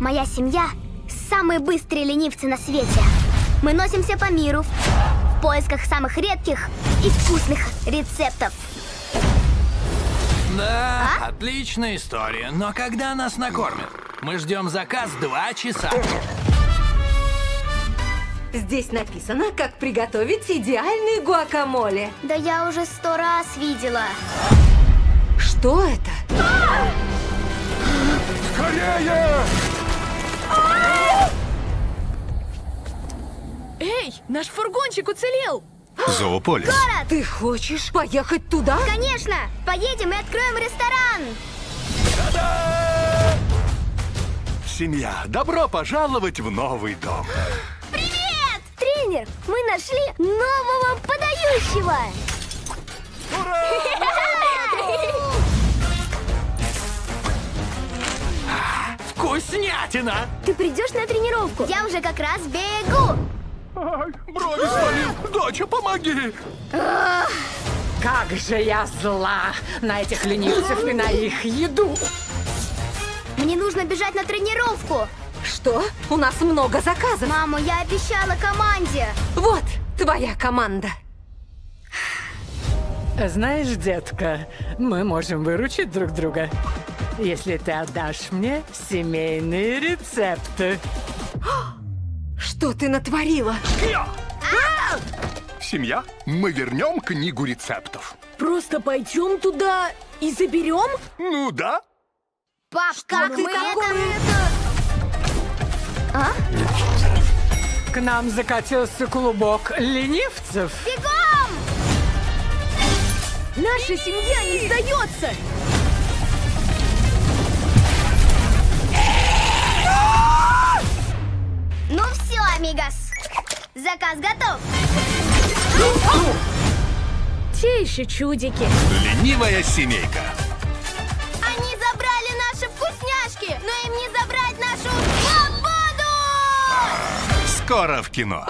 Моя семья – самые быстрые ленивцы на свете. Мы носимся по миру в поисках самых редких и вкусных рецептов. Да, отличная история. Но когда нас накормят? Мы ждем заказ два часа. Здесь написано, как приготовить идеальный гуакамоле. Да я уже сто раз видела. Что это? Скорее! Наш фургончик уцелел! Зоополис. Ты хочешь поехать туда? Конечно! Поедем и откроем ресторан! Семья, добро пожаловать в новый дом. Привет! Тренер, мы нашли нового подающего! Вкуснятина! Ты придешь на тренировку? Я уже как раз бегу! Доча, помоги. Как же я зла на этих ленивцев и на их еду! Мне нужно бежать на тренировку! Что? У нас много заказов. Маму, я обещала команде! Вот твоя команда. Знаешь, детка, мы можем выручить друг друга, если ты отдашь мне семейные рецепты. Что ты натворила? Семья, мы вернем книгу рецептов. Просто пойдем туда и заберем? Ну да. Пап, как ты мы такое? это... К нам закатился клубок ленивцев. Бегом! Наша семья не сдается! Ну все, амигос! Заказ готов! Те еще чудики. Ленивая семейка. Они забрали наши вкусняшки, но им не забрать нашу свободу! Скоро в кино.